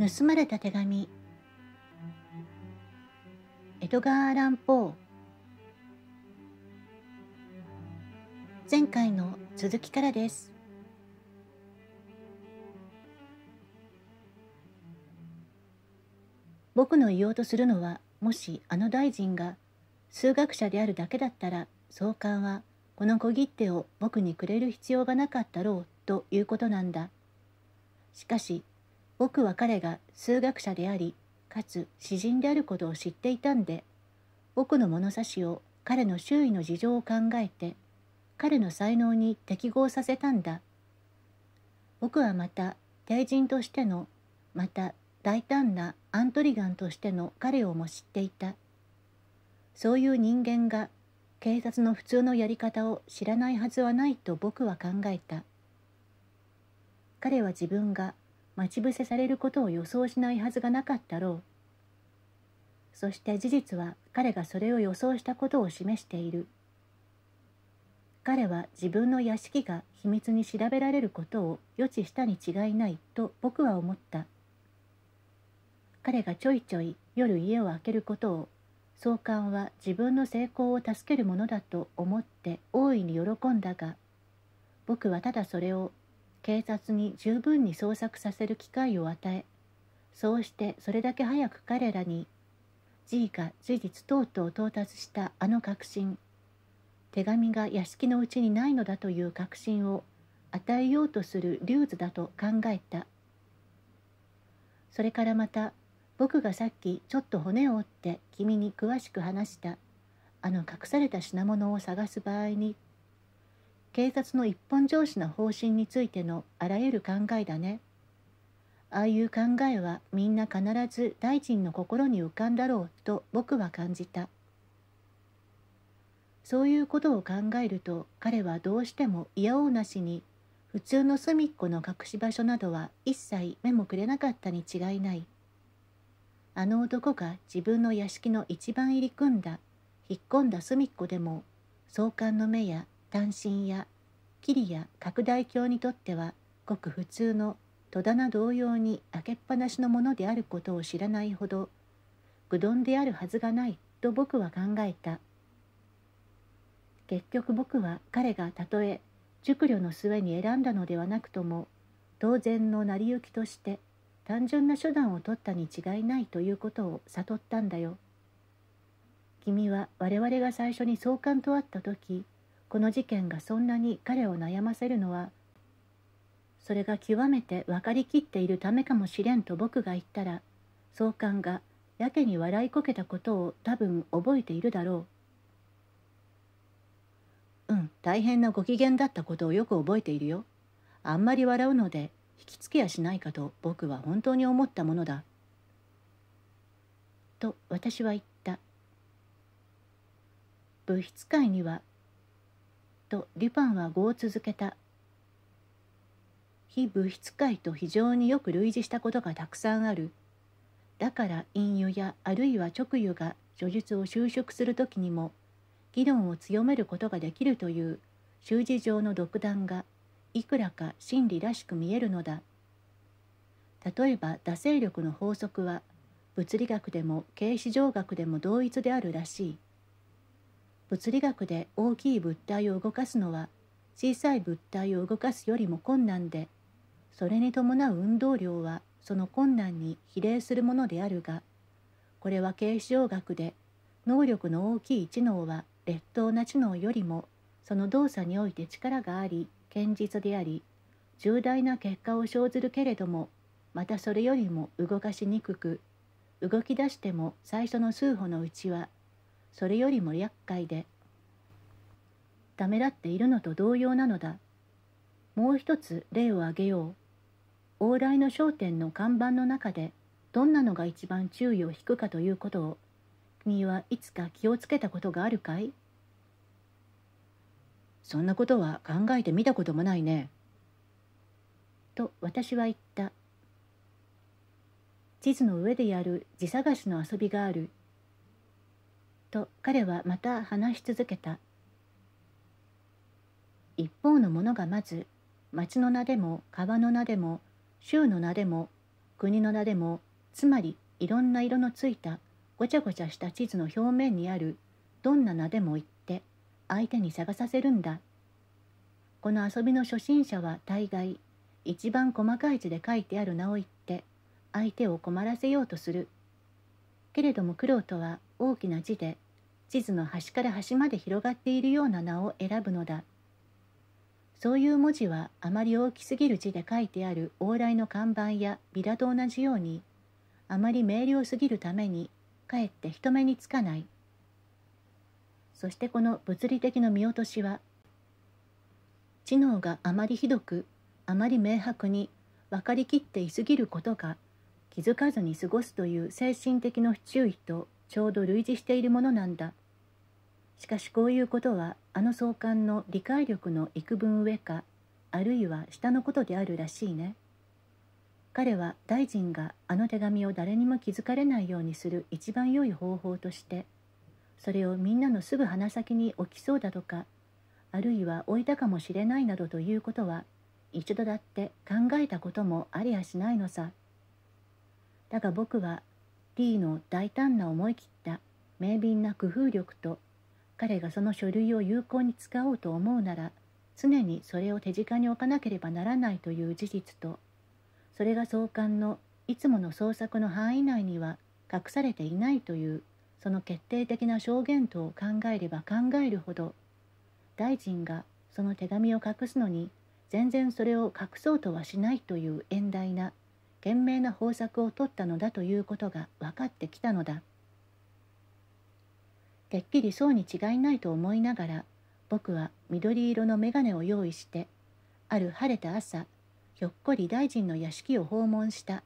盗まれた手紙。エドガー・アラン・ポー前回の続きからです。僕の言おうとするのはもしあの大臣が数学者であるだけだったら総監はこの小切手を僕にくれる必要がなかったろうということなんだ。しかし僕は彼が数学者でありかつ詩人であることを知っていたんで僕の物差しを彼の周囲の事情を考えて彼の才能に適合させたんだ。僕はまた帝人としてのまた大胆なアントリガンとしての彼をも知っていた。そういう人間が警察の普通のやり方を知らないはずはないと僕は考えた。彼は自分が待ち伏せされることを予想しないはずがなかったろう。そして事実は彼がそれを予想したことを示している。彼は自分の屋敷が秘密に調べられることを予知したに違いないと僕は思った。彼がちょいちょい夜家を開けることを総監は自分の成功を助けるものだと思って大いに喜んだが僕はただそれを警察に十分に捜索させる機会を与えそうしてそれだけ早く彼らに G が事実とうとう到達したあの確信手紙が屋敷のうちにないのだという確信を与えようとするルーズだと考えた。それからまた僕がさっきちょっと骨を折って君に詳しく話したあの隠された品物を探す場合に警察の一本上司な方針についてのあらゆる考えだね。ああいう考えはみんな必ず大臣の心に浮かんだろうと僕は感じた。そういうことを考えると彼はどうしても嫌おうなしに普通の隅っこの隠し場所などは一切目もくれなかったに違いない。あの男が自分の屋敷の一番入り組んだ引っ込んだ隅っこでも総監の目や単身や霧や拡大鏡にとってはごく普通の戸棚同様に開けっぱなしのものであることを知らないほど愚鈍であるはずがないと僕は考えた結局僕は彼がたとえ熟慮の末に選んだのではなくとも当然の成り行きとして単純な手段を取ったに違いないということを悟ったんだよ。君は我々が最初に総監と会った時この事件がそんなに彼を悩ませるのはそれが極めて分かりきっているためかもしれんと僕が言ったら総監がやけに笑いこけたことを多分覚えているだろう。うん、大変なご機嫌だったことをよく覚えているよ。あんまり笑うので引きつけやしないかと僕は本当に思ったものだ。と私は言った。物質界にはとデュパンは語を続けた。非物質界と非常によく類似したことがたくさんある。だから隠喩やあるいは直喩が叙述を修飾する時にも議論を強めることができるという習字上の独断がいくらか真理らしく見えるのだ。例えば惰性力の法則は物理学でも形式上学でも同一であるらしい。物理学で大きい物体を動かすのは小さい物体を動かすよりも困難でそれに伴う運動量はその困難に比例するものであるがこれは形象学で能力の大きい知能は劣等な知能よりもその動作において力があり堅実であり重大な結果を生ずるけれどもまたそれよりも動かしにくく動き出しても最初の数歩のうちはそれよりも厄介でためらっているのと同様なのだもう一つ例を挙げよう往来の商店の看板の中でどんなのが一番注意を引くかということを君はいつか気をつけたことがあるかい？そんなことは考えてみたこともないね。と私は言った。地図の上でやる地探しの遊びがある。と彼はまた話し続けた。一方の者がまず町の名でも川の名でも州の名でも国の名でもつまりいろんな色のついたごちゃごちゃした地図の表面にあるどんな名でも言って相手に探させるんだ。この遊びの初心者は大概一番細かい字で書いてある名を言って相手を困らせようとする。けれども苦労とは大きな字で地図の端から端まで広がっているような名を選ぶのだ。そういう文字はあまり大きすぎる字で書いてある往来の看板やビラと同じようにあまり明瞭すぎるためにかえって人目につかない。そしてこの物理的な見落としは知能があまりひどくあまり明白に分かりきっていすぎることが気づかずに過ごすという精神的な不注意とちょうど類似しているものなんだ。しかしこういうことはあの総監の理解力の幾分上かあるいは下のことであるらしいね。彼は大臣があの手紙を誰にも気づかれないようにする一番良い方法としてそれをみんなのすぐ鼻先に置きそうだとかあるいは置いたかもしれないなどということは一度だって考えたこともありやしないのさ。だが僕は D の大胆な思い切った明敏な工夫力と彼がその書類を有効に使おうと思うなら常にそれを手近に置かなければならないという事実とそれが総監のいつもの創作の範囲内には隠されていないというその決定的な証言とを考えれば考えるほど大臣がその手紙を隠すのに全然それを隠そうとはしないという遠大な賢明な方策を取ったのだということが分かってきたのだ。てっきりそうに違いないと思いながら僕は緑色の眼鏡を用意してある晴れた朝ひょっこり大臣の屋敷を訪問した。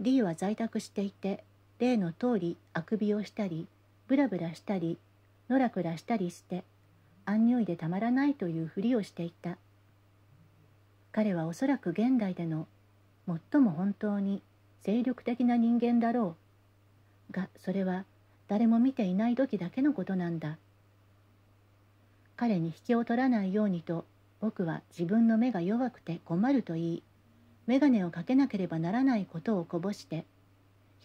リーは在宅していて例の通りあくびをしたりブラブラしたりのらくらしたりして安匂いでたまらないというふりをしていた彼はおそらく現代での最も本当に精力的な人間だろうがそれは誰も見ていない時だけのことなんだ。彼に引きを取らないようにと僕は自分の目が弱くて困ると言い。眼鏡をかけなければならないことをこぼして。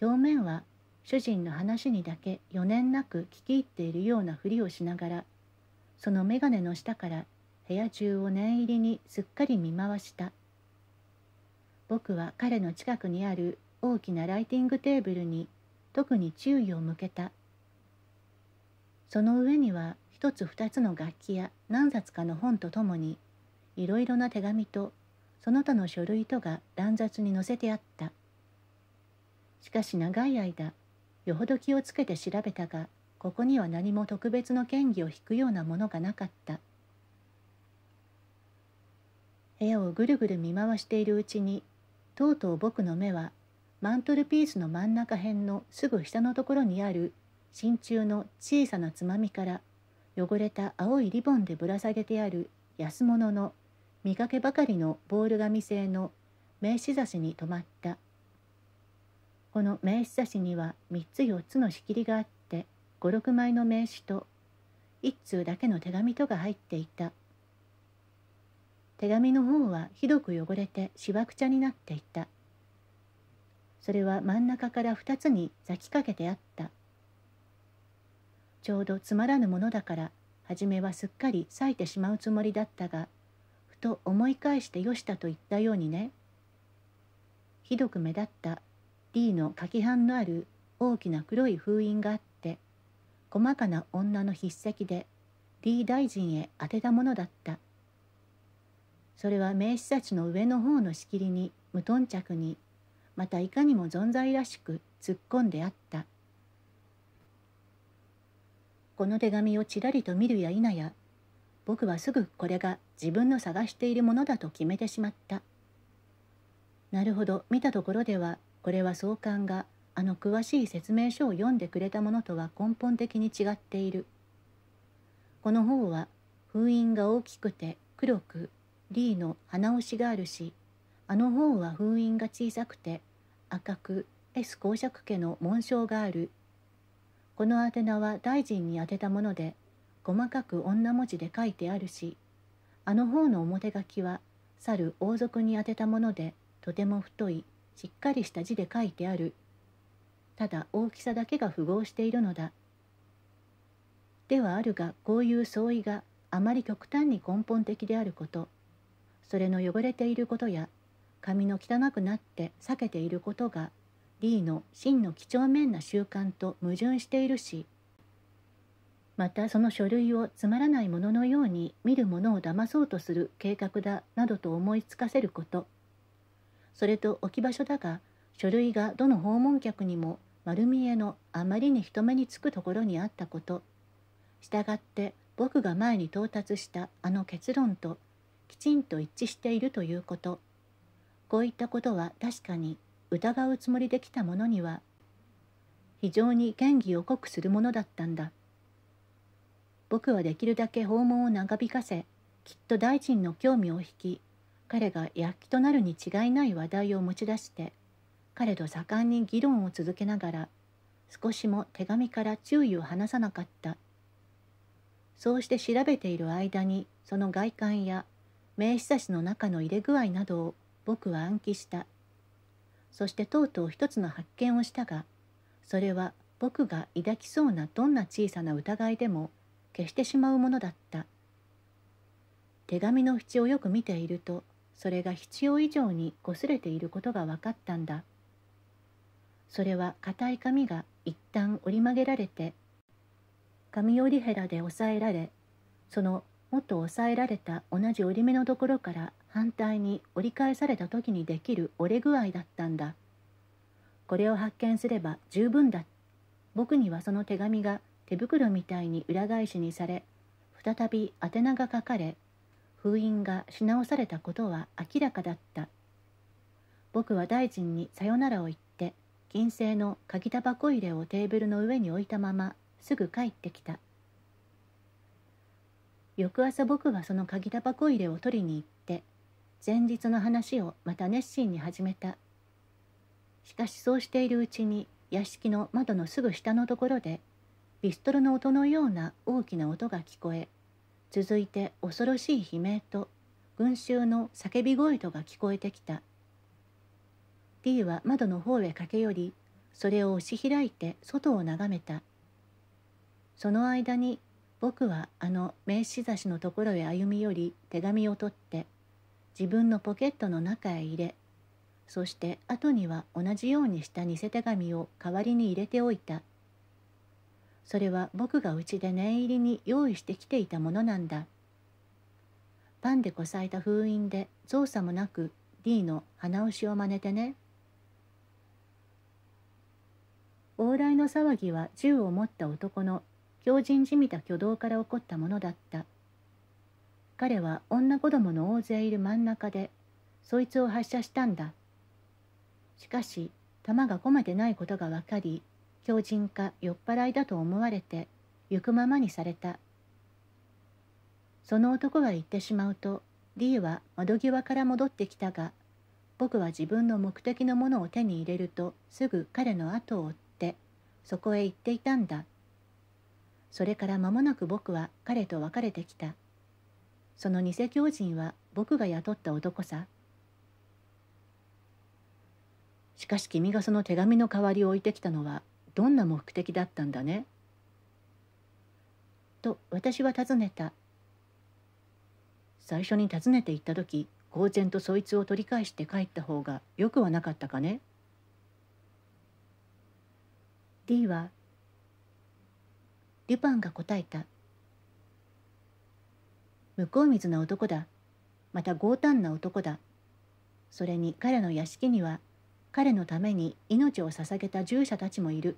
表面は主人の話にだけ余念なく聞き入っているようなふりをしながらその眼鏡の下から部屋中を念入りにすっかり見回した。僕は彼の近くにある大きなライティングテーブルに特に注意を向けた。その上には一つ二つの楽器や何冊かの本とともにいろいろな手紙とその他の書類とが乱雑に載せてあった。しかし長い間よほど気をつけて調べたがここには何も特別の嫌疑を引くようなものがなかった。部屋をぐるぐる見回しているうちにとうとう僕の目はマントルピースの真ん中辺のすぐ下のところにある真鍮の小さなつまみから汚れた青いリボンでぶら下げてある安物の見かけばかりのボール紙製の名刺差しに止まった。この名刺差しには3つ4つの仕切りがあって56枚の名刺と1通だけの手紙とが入っていた。手紙の方はひどく汚れてしわくちゃになっていた。それは真ん中から2つに咲きかけてあった。ちょうどつまらぬものだから初めはすっかり裂いてしまうつもりだったがふと思い返してよしたと言ったようにね。ひどく目立った。D の書き版のある大きな黒い封印があって細かな女の筆跡で D 大臣へ宛てたものだった。それは名刺たちの上の方の仕切りに無頓着にまたいかにも存在らしく突っ込んであったこの手紙をちらりと見るや否や僕はすぐこれが自分の探しているものだと決めてしまったなるほど見たところではこれは総監があの詳しい説明書を読んでくれたものとは根本的に違っている。この方は封印が大きくて黒くリーの鼻押しがあるし、あの方は封印が小さくて赤く S 公爵家の紋章がある。この宛名は大臣に宛てたもので、細かく女文字で書いてあるし、あの方の表書きは猿王族に宛てたものでとても太いしっかりした字で書いてある。ただ大きさだけが符合しているのだ。ではあるがこういう相違があまり極端に根本的であることそれの汚れていることや髪の汚くなって避けていることが D の真の几帳面な習慣と矛盾しているしまたその書類をつまらないもののように見る者を騙そうとする計画だなどと思いつかせること。それと置き場所だが書類がどの訪問客にも丸見えのあまりに人目につくところにあったこと。したがって僕が前に到達したあの結論ときちんと一致しているということ。こういったことは確かに疑うつもりできた者には非常に嫌疑を濃くするものだったんだ。僕はできるだけ訪問を長引かせきっと大臣の興味を引き彼が躍起となるに違いない話題を持ち出して彼と盛んに議論を続けながら少しも手紙から注意を離さなかったそうして調べている間にその外観や名刺差しの中の入れ具合などを僕は暗記した。そしてとうとう一つの発見をしたがそれは僕が抱きそうなどんな小さな疑いでも消してしまうものだった。手紙の縁をよく見ているとそれが必要以上に擦れていることが分かったんだ。それは硬い紙が一旦折り曲げられて紙折りヘラで押さえられその元押さえられた同じ折り目のところから反対に折り返された時にできる折れ具合だったんだ。これを発見すれば十分だ。僕にはその手紙が手袋みたいに裏返しにされ再び宛名が書かれ封印がし直されたことは明らかだった。僕は大臣にさよならを言って金製の鍵タバコ入れをテーブルの上に置いたまますぐ帰ってきた。翌朝僕はその鍵タバコ入れを取りに行って前日の話をまた熱心に始めた。しかしそうしているうちに屋敷の窓のすぐ下のところでピストルの音のような大きな音が聞こえ続いて恐ろしい悲鳴と群衆の叫び声とが聞こえてきた。D は窓の方へ駆け寄りそれを押し開いて外を眺めた。その間に僕はあの名刺差しのところへ歩み寄り手紙を取って自分のポケットの中へ入れそして後には同じようにした偽手紙を代わりに入れておいたそれは僕がうちで念入りに用意してきていたものなんだ。パンでこさえた封印で造作もなく D の鼻押しを真似てね。往来の騒ぎは銃を持った男の強靭じみた挙動から起こったものだった。彼は女子供の大勢いる真ん中でそいつを発射したんだ。しかし弾が込めてないことが分かり強靭か酔っ払いだと思われて行くままにされた。その男が言ってしまうと D は窓際から戻ってきたが僕は自分の目的のものを手に入れるとすぐ彼の後を追ってそこへ行っていたんだ。それから間もなく僕は彼と別れてきた。その偽狂人は僕が雇った男さ。しかし君がその手紙の代わりを置いてきたのはどんな目的だったんだね。と私は尋ねた。最初に訪ねて行った時公然とそいつを取り返して帰った方がよくはなかったかね。D はデュパンが答えた。向こう水な男だまた強胆な男だそれに彼の屋敷には彼のために命を捧げた従者たちもいる。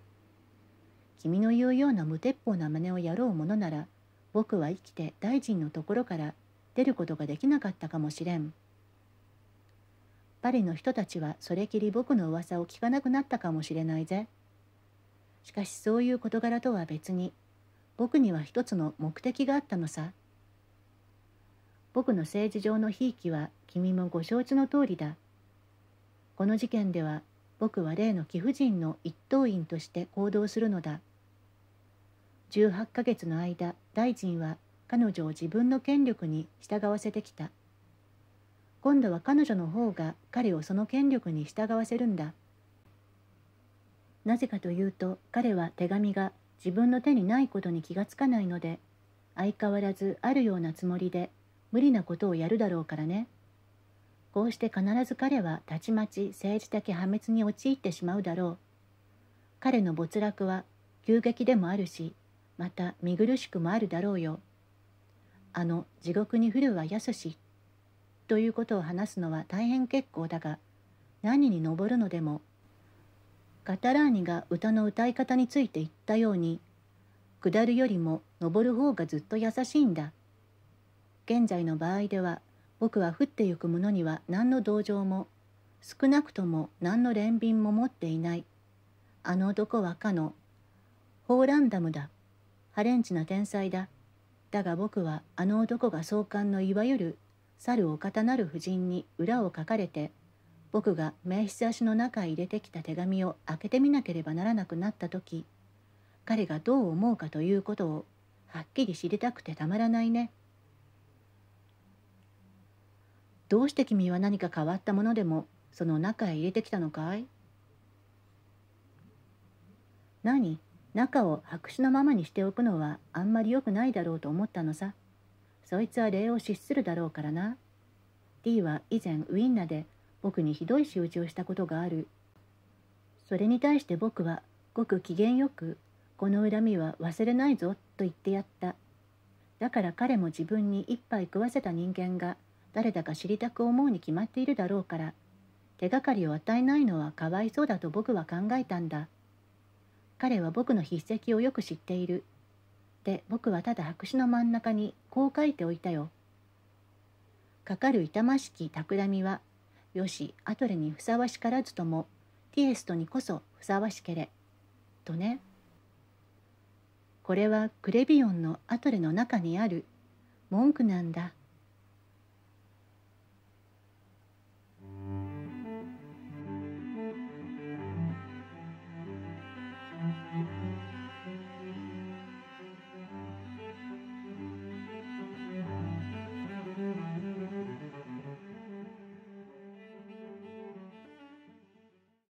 君の言うような無鉄砲な真似をやろうものなら、僕は生きて大臣のところから出ることができなかったかもしれん。パリの人たちはそれきり僕の噂を聞かなくなったかもしれないぜ。しかしそういう事柄とは別に、僕には一つの目的があったのさ。僕の政治上のひいきは君もご承知の通りだ。この事件では僕は例の貴婦人の一等院として行動するのだ。18ヶ月の間、大臣は彼女を自分の権力に従わせてきた。今度は彼女の方が彼をその権力に従わせるんだ。なぜかというと彼は手紙が自分の手にないことに気がつかないので相変わらずあるようなつもりで無理なことをやるだろうからね。こうして必ず彼はたちまち政治的破滅に陥ってしまうだろう。彼の没落は急激でもあるし、また見苦しくもあるだろうよ。あの地獄に降るはやすし、ということを話すのは大変結構だが、何に登るのでも、カタラーニが歌の歌い方について言ったように、下るよりも登る方がずっと優しいんだ。現在の場合では僕は降ってゆく者には何の同情も少なくとも何の憐憫も持っていない。あの男はかのホーランダムだ。ハレンチな天才だ。だが僕はあの男が総監のいわゆる猿お方なる夫人に裏を書かれて僕が名筆足の中へ入れてきた手紙を開けてみなければならなくなった時彼がどう思うかということをはっきり知りたくてたまらないね。どうして君は何か変わったものでもその中へ入れてきたのかい？何？中を白紙のままにしておくのはあんまり良くないだろうと思ったのさ。そいつは礼を失するだろうからな。D は以前ウィンナで僕にひどい仕打ちをしたことがある。それに対して僕はごく機嫌よくこの恨みは忘れないぞと言ってやった。だから彼も自分に一杯食わせた人間が誰だか知りたく思うに決まっているだろうから。手がかりを与えないのはかわいそうだと僕は考えたんだ。彼は僕の筆跡をよく知っている。で僕はただ白紙の真ん中にこう書いておいたよ。かかる痛ましき企みはよしアトレにふさわしからずともティエストにこそふさわしけれ。とね。これはクレビオンのアトレの中にある文句なんだ。